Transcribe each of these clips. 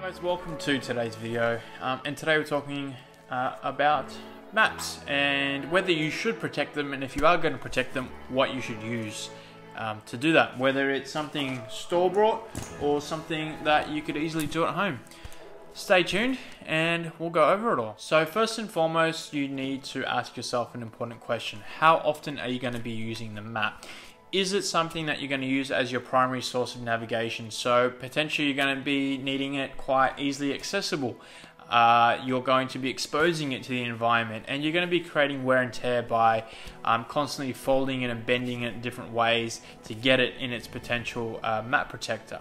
guys, welcome to today's video. Um, and today we're talking uh, about maps and whether you should protect them and if you are going to protect them what you should use um, to do that. Whether it's something store bought or something that you could easily do at home. Stay tuned and we'll go over it all. So first and foremost you need to ask yourself an important question. How often are you going to be using the map is it something that you're going to use as your primary source of navigation? So potentially you're going to be needing it quite easily accessible. Uh, you're going to be exposing it to the environment and you're going to be creating wear and tear by um, constantly folding it and bending it in different ways to get it in its potential uh, map protector.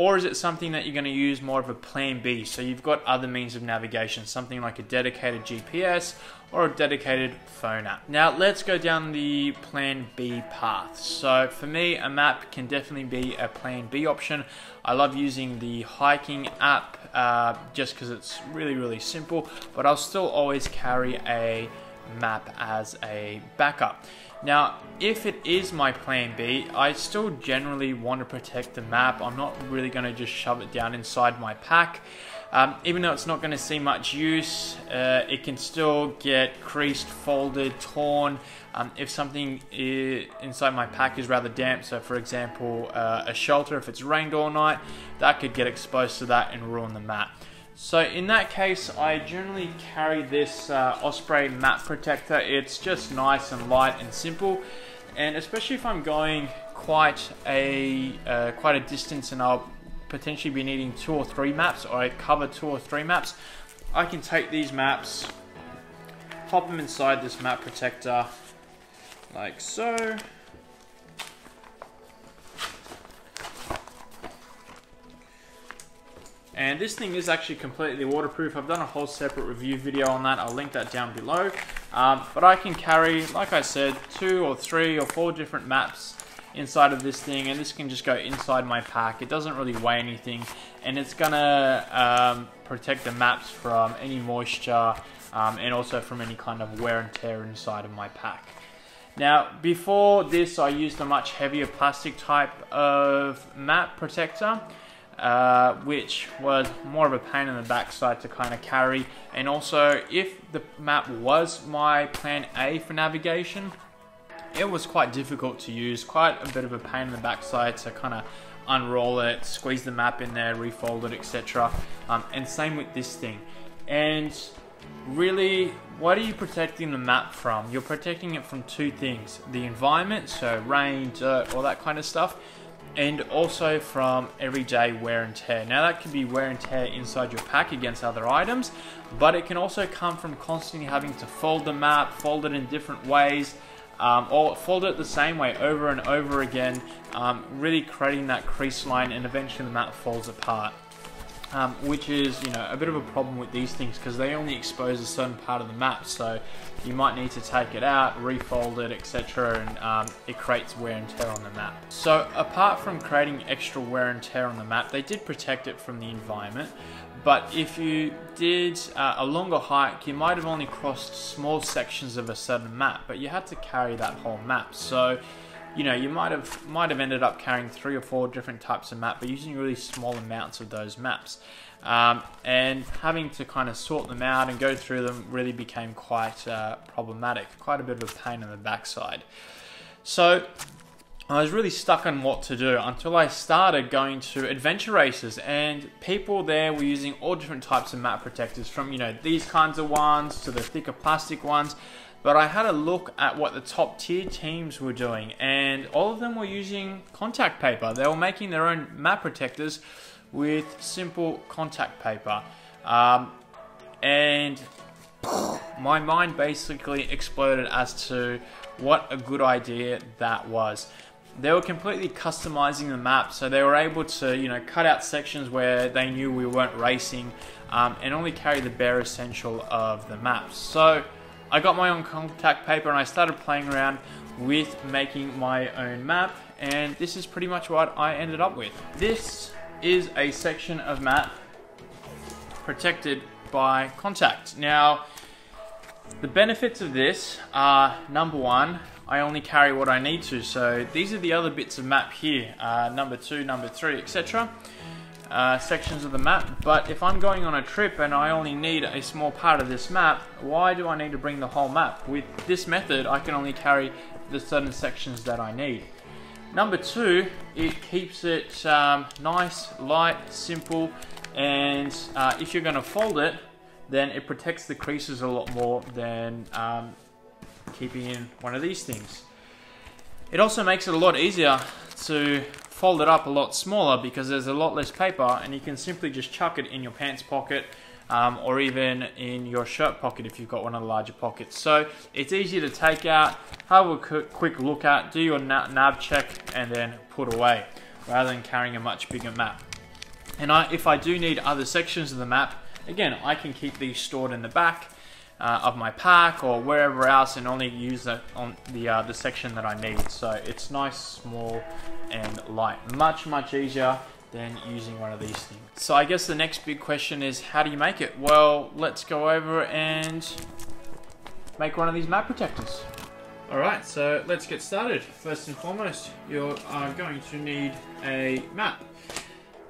Or is it something that you're going to use more of a plan B? So you've got other means of navigation, something like a dedicated GPS or a dedicated phone app. Now let's go down the plan B path. So for me, a map can definitely be a plan B option. I love using the hiking app uh, just because it's really, really simple, but I'll still always carry a map as a backup. Now, if it is my plan B, I still generally want to protect the map. I'm not really going to just shove it down inside my pack. Um, even though it's not going to see much use, uh, it can still get creased, folded, torn. Um, if something inside my pack is rather damp, so for example, uh, a shelter, if it's rained all night, that could get exposed to that and ruin the map. So in that case, I generally carry this uh, Osprey map protector. It's just nice and light and simple. And especially if I'm going quite a uh, quite a distance and I'll potentially be needing two or three maps or I cover two or three maps, I can take these maps, pop them inside this map protector like so. And this thing is actually completely waterproof. I've done a whole separate review video on that. I'll link that down below. Um, but I can carry, like I said, two or three or four different maps inside of this thing and this can just go inside my pack. It doesn't really weigh anything and it's gonna um, protect the maps from any moisture um, and also from any kind of wear and tear inside of my pack. Now, before this, I used a much heavier plastic type of map protector uh, which was more of a pain in the backside to kind of carry. And also, if the map was my plan A for navigation, it was quite difficult to use, quite a bit of a pain in the backside to kind of unroll it, squeeze the map in there, refold it, etc. Um, and same with this thing. And really, what are you protecting the map from? You're protecting it from two things the environment, so rain, dirt, all that kind of stuff, and also from everyday wear and tear. Now that can be wear and tear inside your pack against other items, but it can also come from constantly having to fold the map, fold it in different ways, um, or fold it the same way over and over again, um, really creating that crease line and eventually the map falls apart um, which is you know a bit of a problem with these things because they only expose a certain part of the map. So you might need to take it out refold it etc and um, it creates wear and tear on the map. So apart from creating extra wear and tear on the map they did protect it from the environment. But if you did uh, a longer hike you might have only crossed small sections of a certain map but you had to carry that whole map. So you know, you might have might have ended up carrying three or four different types of map, but using really small amounts of those maps. Um, and having to kind of sort them out and go through them really became quite uh, problematic, quite a bit of a pain in the backside. So I was really stuck on what to do until I started going to adventure races, and people there were using all different types of map protectors, from you know these kinds of ones to the thicker plastic ones. But I had a look at what the top tier teams were doing, and all of them were using contact paper. They were making their own map protectors with simple contact paper. Um, and my mind basically exploded as to what a good idea that was. They were completely customizing the map, so they were able to, you know, cut out sections where they knew we weren't racing, um, and only carry the bare essential of the map. So I got my own contact paper and I started playing around with making my own map and this is pretty much what I ended up with. This is a section of map protected by contact. Now, the benefits of this are number one, I only carry what I need to. So these are the other bits of map here, uh, number two, number three, etc. uh, sections of the map, but if I'm going on a trip and I only need a small part of this map, why do I need to bring the whole map? With this method, I can only carry the certain sections that I need. Number two, it keeps it um, nice, light, simple, and uh, if you're going to fold it, then it protects the creases a lot more than um, keeping in one of these things. It also makes it a lot easier to fold it up a lot smaller because there's a lot less paper and you can simply just chuck it in your pants pocket um, or even in your shirt pocket if you've got one of the larger pockets. So it's easy to take out, have a quick look at, do your nav check, and then put away rather than carrying a much bigger map. And I, if I do need other sections of the map, again, I can keep these stored in the back uh, of my pack or wherever else and only use on the, uh, the section that I need. So it's nice, small, and light. Much, much easier than using one of these things. So I guess the next big question is how do you make it? Well, let's go over and make one of these map protectors. Alright, so let's get started. First and foremost, you are going to need a map.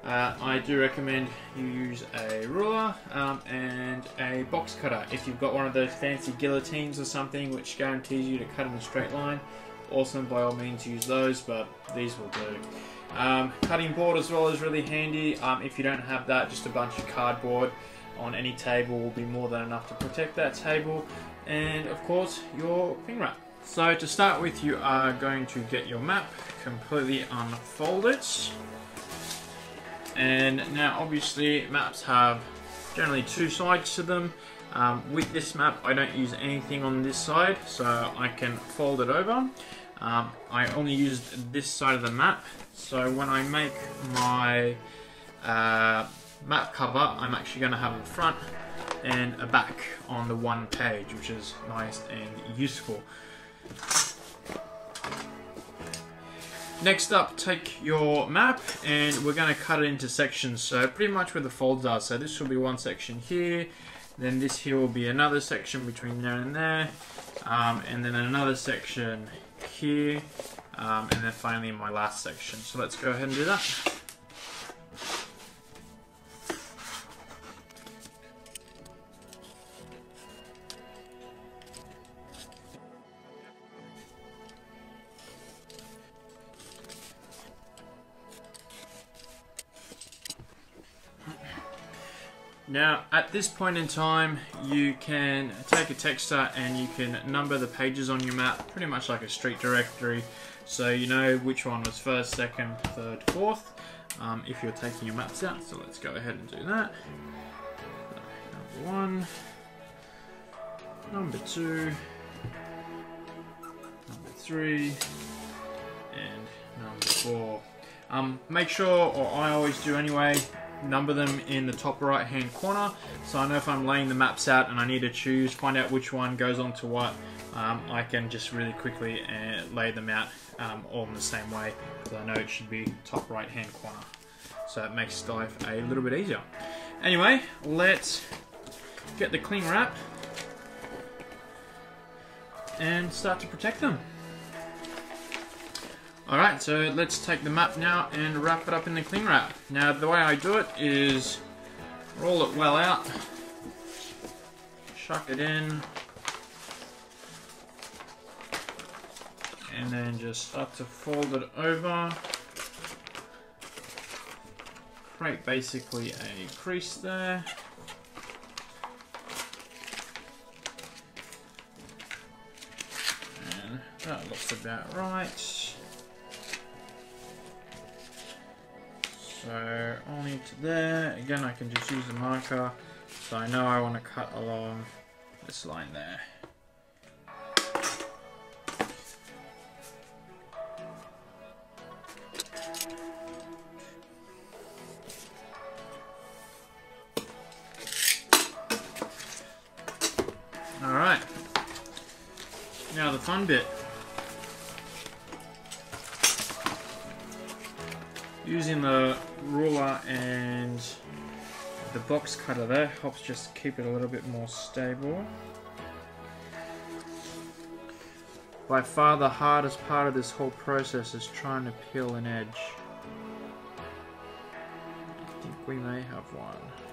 Uh, I do recommend you use a ruler um, and a box cutter. If you've got one of those fancy guillotines or something which guarantees you to cut in a straight line, awesome, by all means use those, but these will do. Um, cutting board as well is really handy. Um, if you don't have that, just a bunch of cardboard on any table will be more than enough to protect that table. And of course, your cling wrap. So to start with, you are going to get your map, completely unfold it. And now obviously maps have generally two sides to them. Um, with this map, I don't use anything on this side, so I can fold it over. Um, I only used this side of the map, so when I make my uh, map cover, I'm actually going to have a front and a back on the one page, which is nice and useful. Next up, take your map and we're going to cut it into sections. So pretty much where the folds are. So this will be one section here. Then this here will be another section between there and there. Um, and then another section here. Um, and then finally my last section. So let's go ahead and do that. Now, at this point in time, you can take a texter and you can number the pages on your map, pretty much like a street directory. So you know which one was first, second, third, fourth, um, if you're taking your maps out. So let's go ahead and do that. Number one, number two, number three, and number four. Um, make sure, or I always do anyway, number them in the top right hand corner. So I know if I'm laying the maps out and I need to choose find out which one goes on to what um, I can just really quickly uh, lay them out um, all in the same way because I know it should be top right hand corner. So it makes life a little bit easier. Anyway let's get the cling wrap and start to protect them Alright, so let's take the map now and wrap it up in the cling wrap. Now, the way I do it is roll it well out, chuck it in, and then just start to fold it over. Create basically a crease there. And that looks about right. So only to there. Again, I can just use a marker. So I know I want to cut along this line there. Alright. Now the fun bit. Using the ruler and the box cutter there helps just keep it a little bit more stable. By far the hardest part of this whole process is trying to peel an edge. I think we may have one.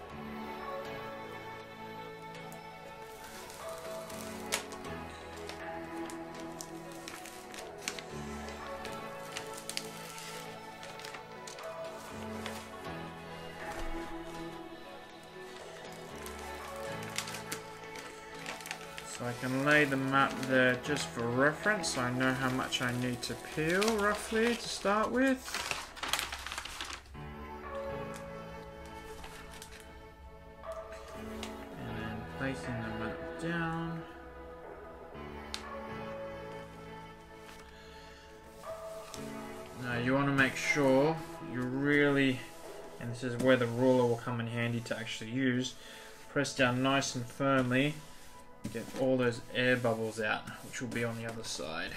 I can lay the map there just for reference. So I know how much I need to peel roughly to start with. And then placing the map down. Now you want to make sure you really, and this is where the ruler will come in handy to actually use, press down nice and firmly get all those air bubbles out, which will be on the other side.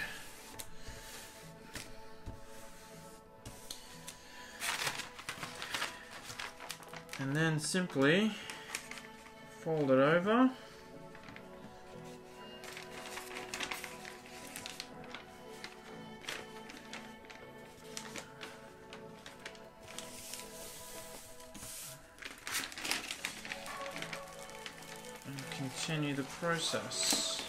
And then simply fold it over. Process.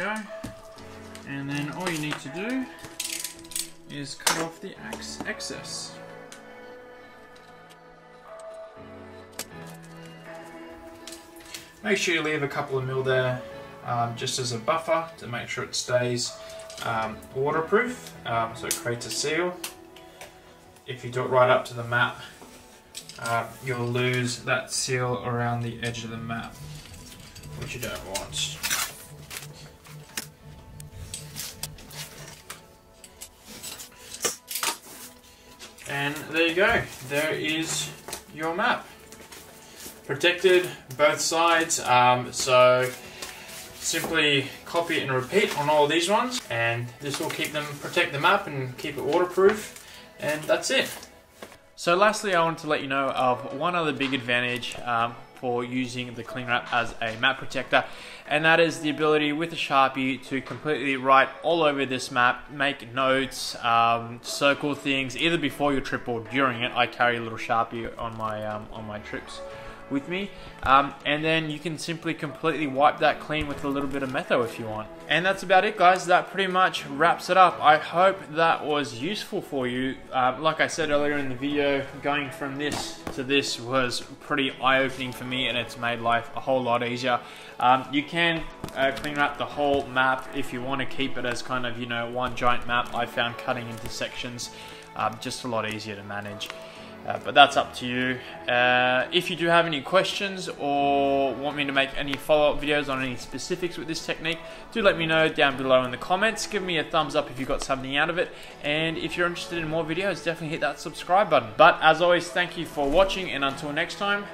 Go. And then all you need to do is cut off the excess. Make sure you leave a couple of mil there um, just as a buffer to make sure it stays um, waterproof um, so it creates a seal. If you do it right up to the map uh, you'll lose that seal around the edge of the map which you don't want. And there you go. There is your map. Protected both sides. Um, so simply copy and repeat on all these ones and this will keep them protect the map and keep it waterproof and that's it. So lastly I wanted to let you know of one other big advantage um, for using the cling wrap as a map protector. And that is the ability with a sharpie to completely write all over this map make notes um, circle things either before your trip or during it. I carry a little sharpie on my um, on my trips with me. Um, and then you can simply completely wipe that clean with a little bit of Metho if you want. And that's about it guys, that pretty much wraps it up. I hope that was useful for you. Uh, like I said earlier in the video, going from this to this was pretty eye-opening for me and it's made life a whole lot easier. Um, you can uh, clean up the whole map if you want to keep it as kind of, you know, one giant map. I found cutting into sections um, just a lot easier to manage. Uh, but that's up to you. Uh, if you do have any questions or want me to make any follow-up videos on any specifics with this technique, do let me know down below in the comments. Give me a thumbs up if you got something out of it. And if you're interested in more videos, definitely hit that subscribe button. But as always, thank you for watching and until next time,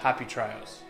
happy trails.